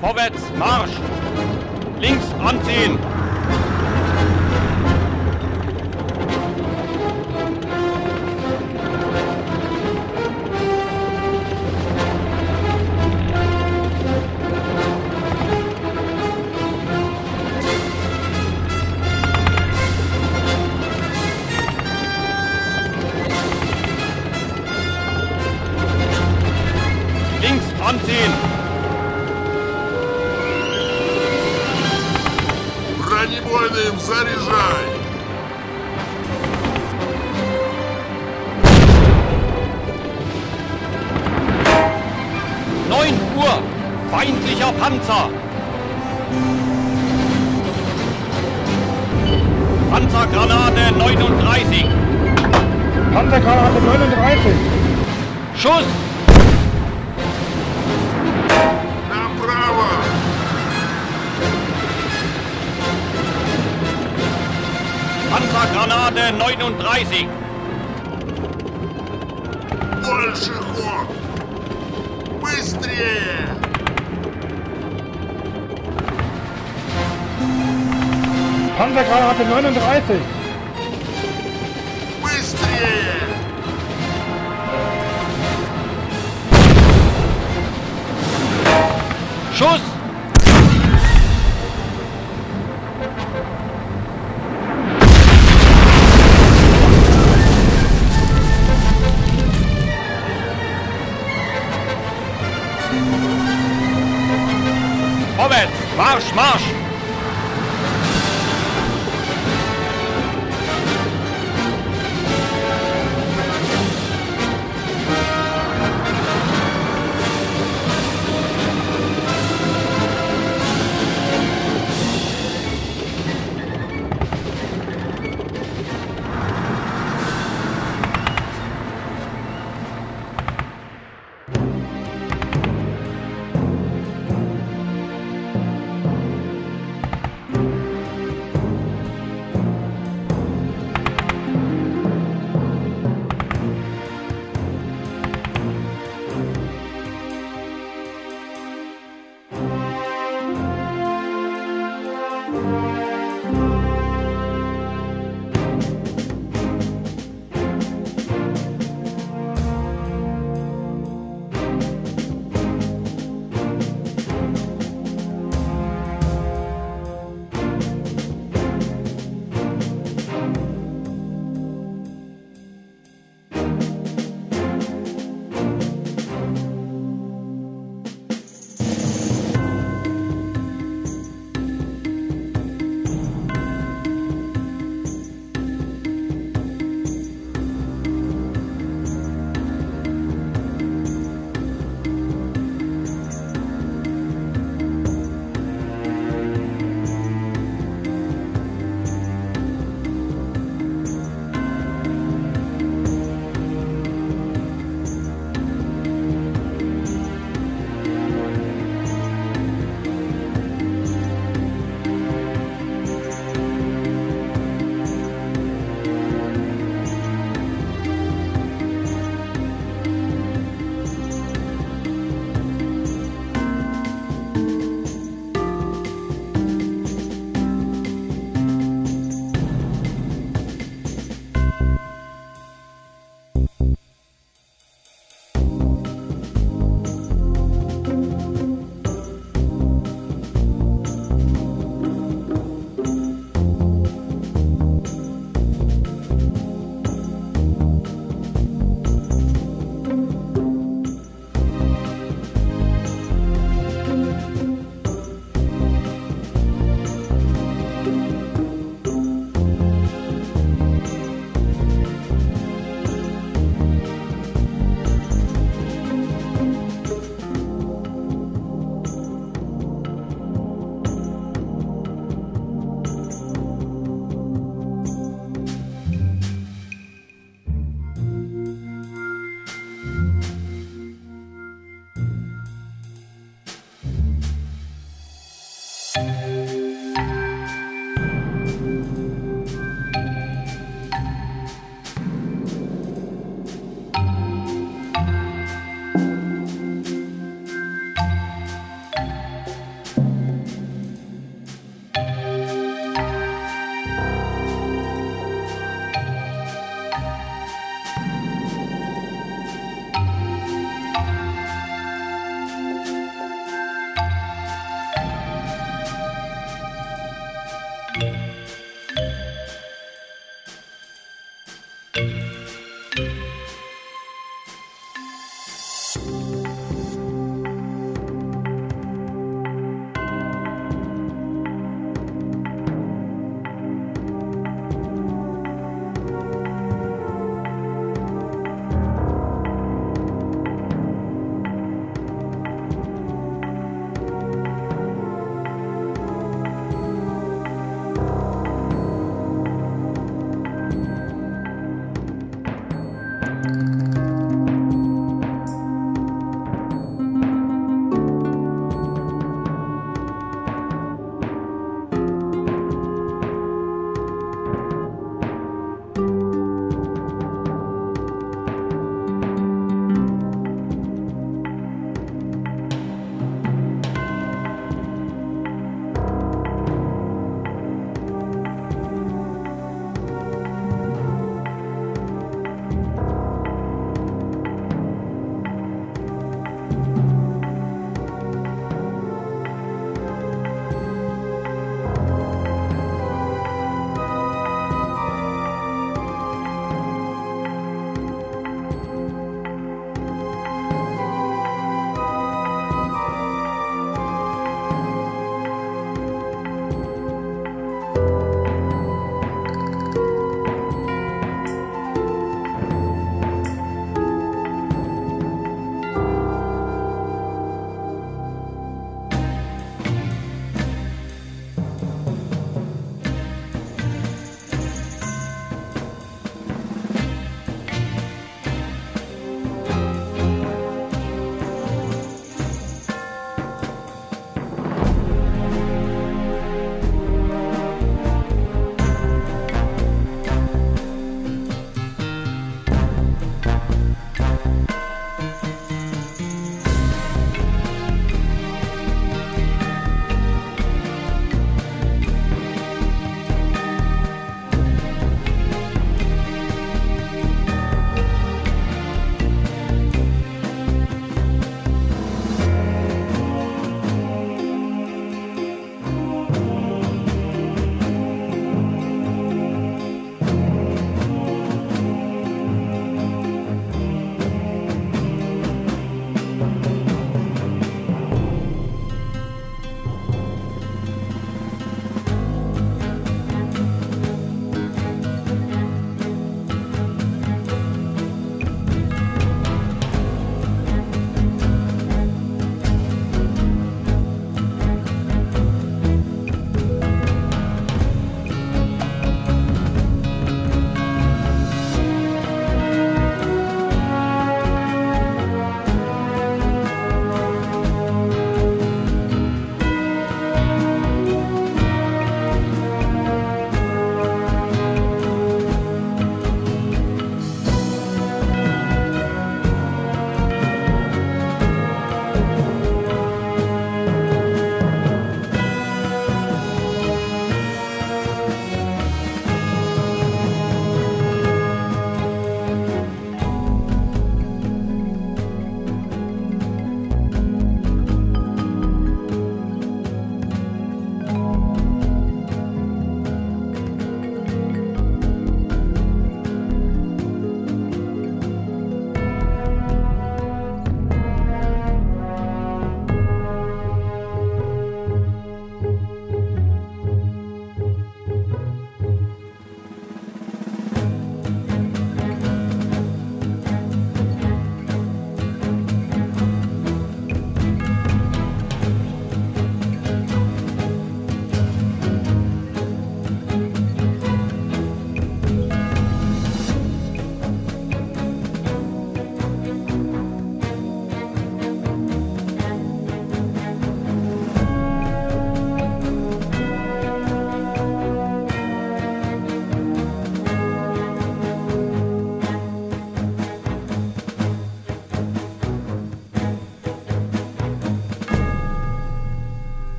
Vorwärts, Marsch! Links anziehen! заряжай! Neun Uhr! Feindlicher Panzer! Panzergranate 39! Panzergranate 39. Schuss! Panzergranate 39! Больше ход! Быстрее! Panzergranate 39. Быстрее! Schuss!